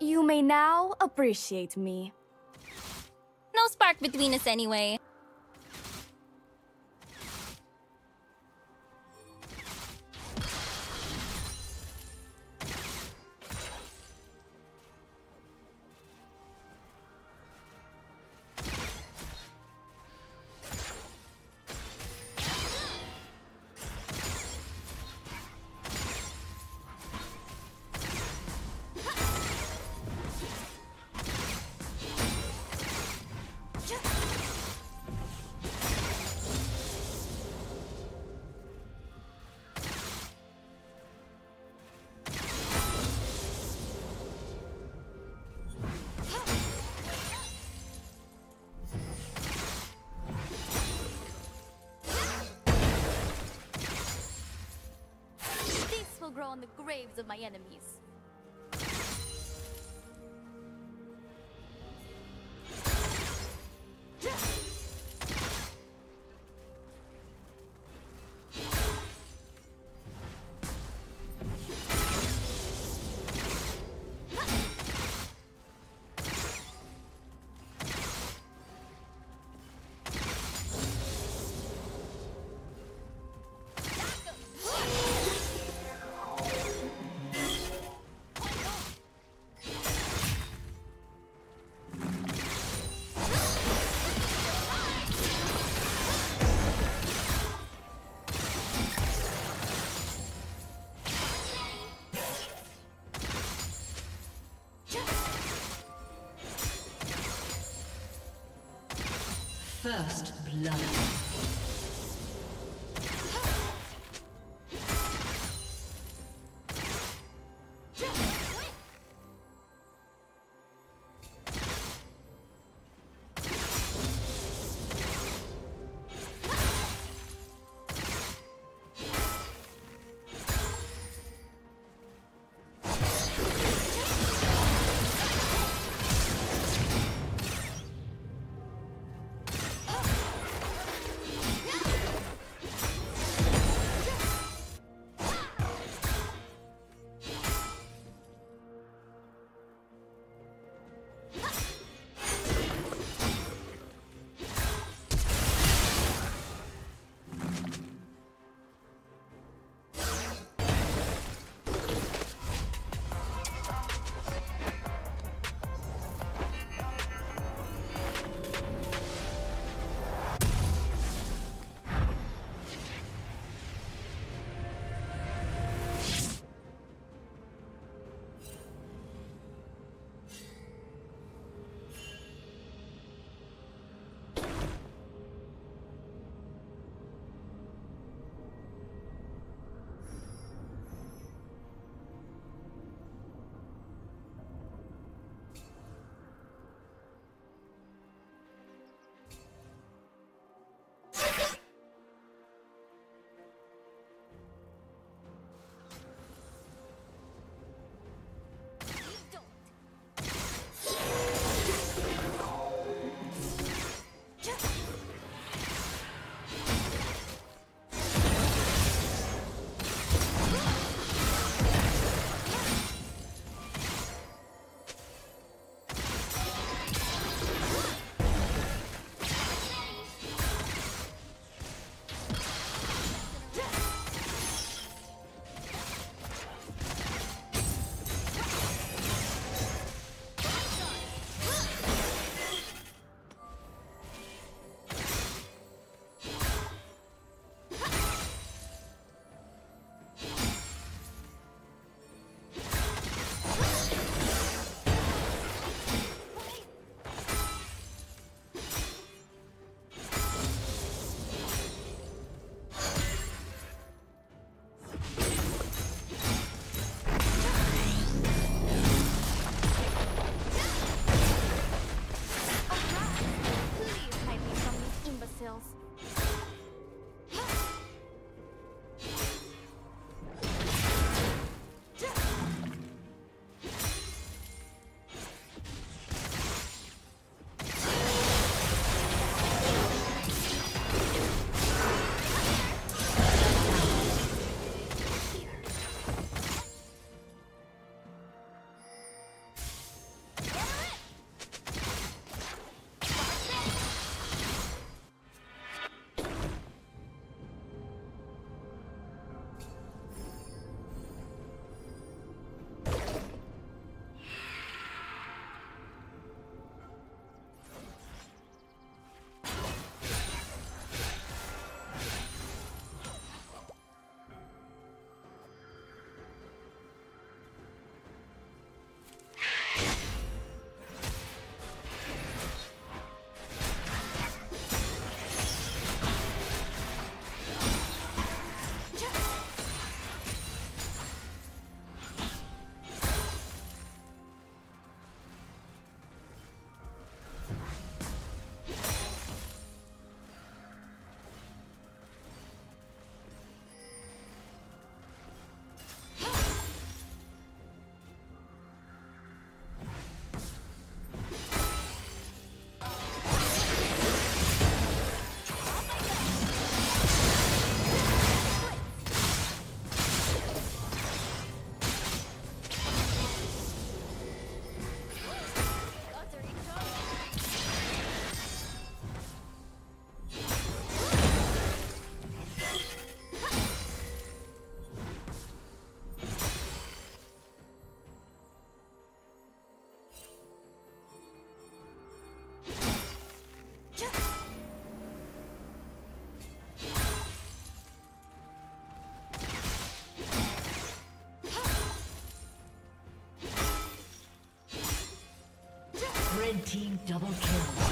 You may now appreciate me. No spark between us anyway. Graves of my enemies. First blood. Team double kill.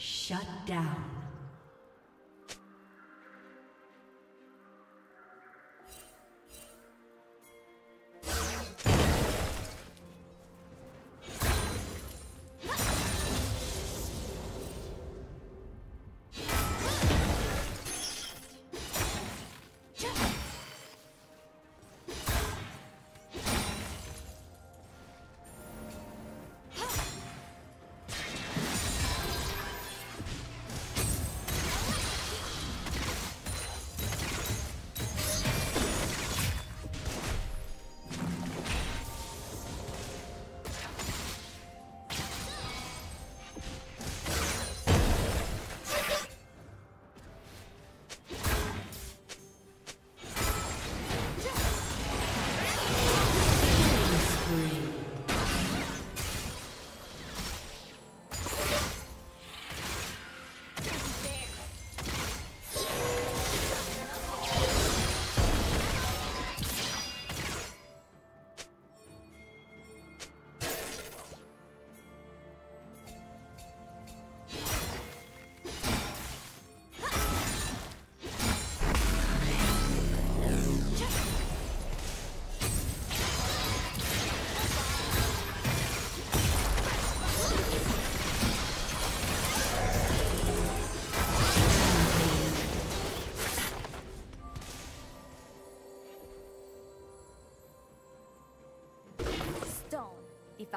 Shut down.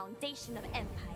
Foundation of empires.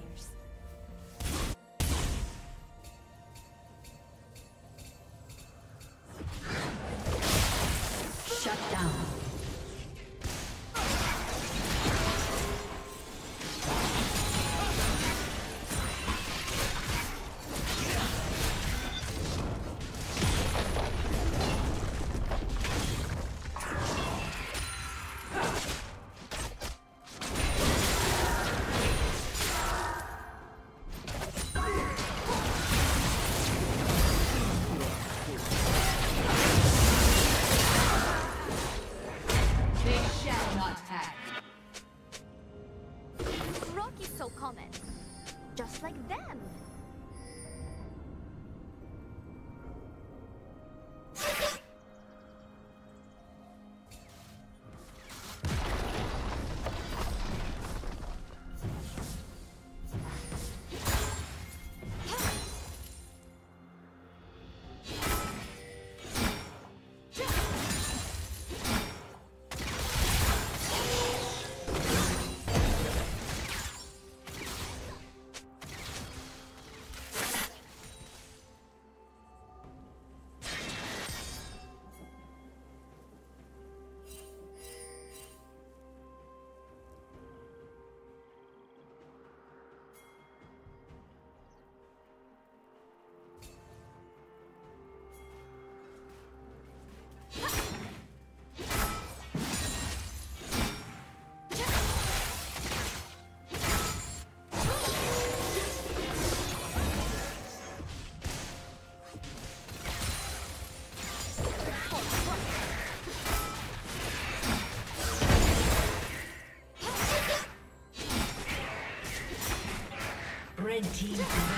team.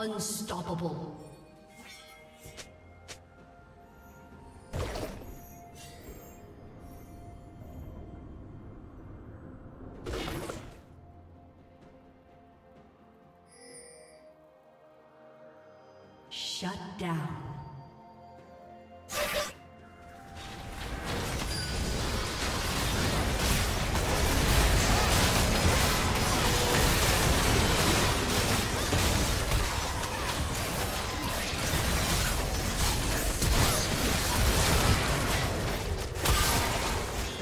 Unstoppable.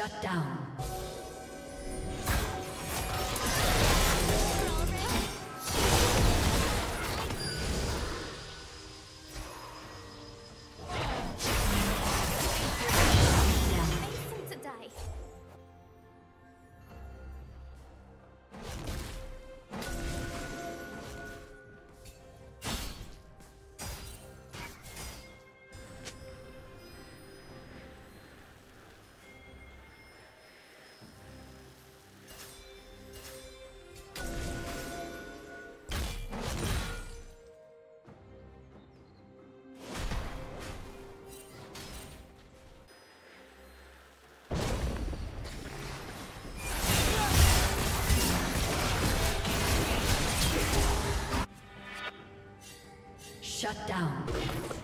Shut down. Shut down.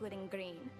Including green.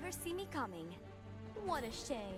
Never see me coming. What a shame.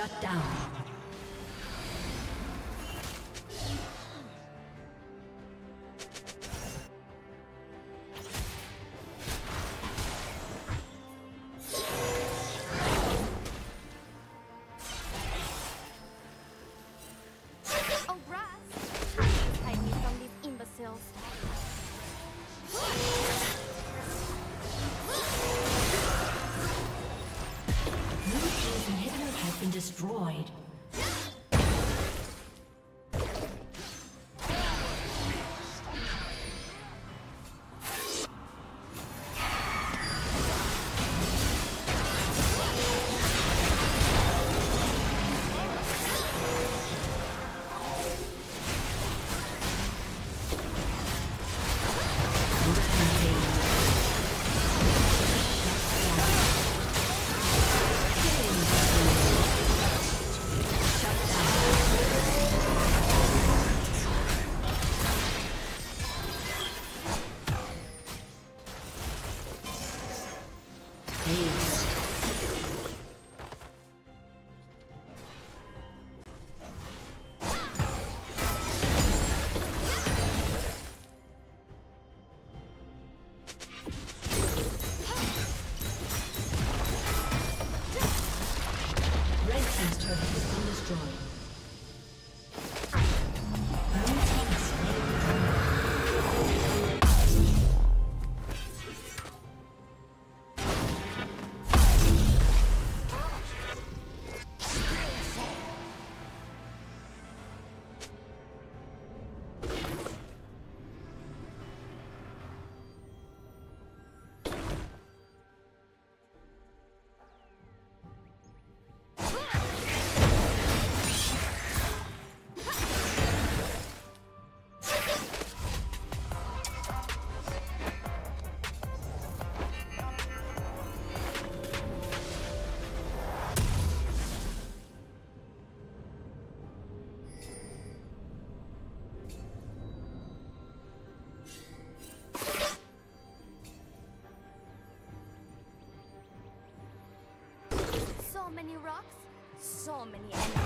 Shut down. Rocks, so many enemies.